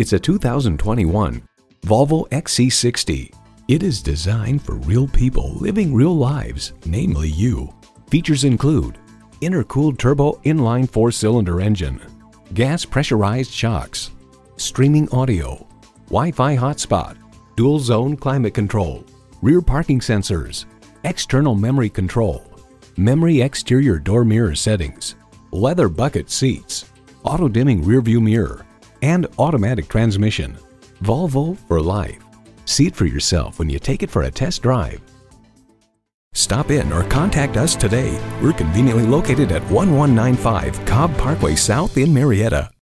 It's a 2021 Volvo XC60. It is designed for real people living real lives, namely you. Features include intercooled turbo inline four-cylinder engine, gas pressurized shocks, streaming audio, Wi-Fi hotspot, dual zone climate control, rear parking sensors, external memory control, memory exterior door mirror settings, leather bucket seats, auto dimming rear view mirror, and automatic transmission. Volvo for life. See it for yourself when you take it for a test drive. Stop in or contact us today. We're conveniently located at 1195 Cobb Parkway South in Marietta.